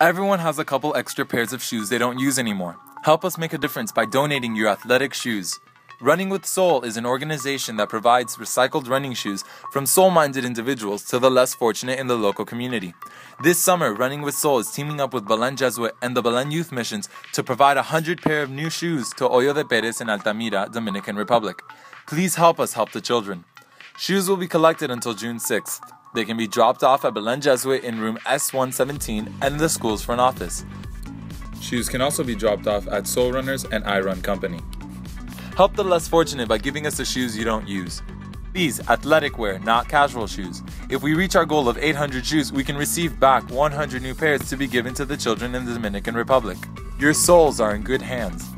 Everyone has a couple extra pairs of shoes they don't use anymore. Help us make a difference by donating your athletic shoes. Running with Sole is an organization that provides recycled running shoes from soul minded individuals to the less fortunate in the local community. This summer, Running with Sole is teaming up with Belen Jesuit and the Belen Youth Missions to provide 100 pair of new shoes to Hoyo de Perez in Altamira, Dominican Republic. Please help us help the children. Shoes will be collected until June 6th. They can be dropped off at Belen Jesuit in room S117 and the school's front office. Shoes can also be dropped off at Sole Runners and iRun Company. Help the less fortunate by giving us the shoes you don't use. These athletic wear, not casual shoes. If we reach our goal of 800 shoes, we can receive back 100 new pairs to be given to the children in the Dominican Republic. Your souls are in good hands.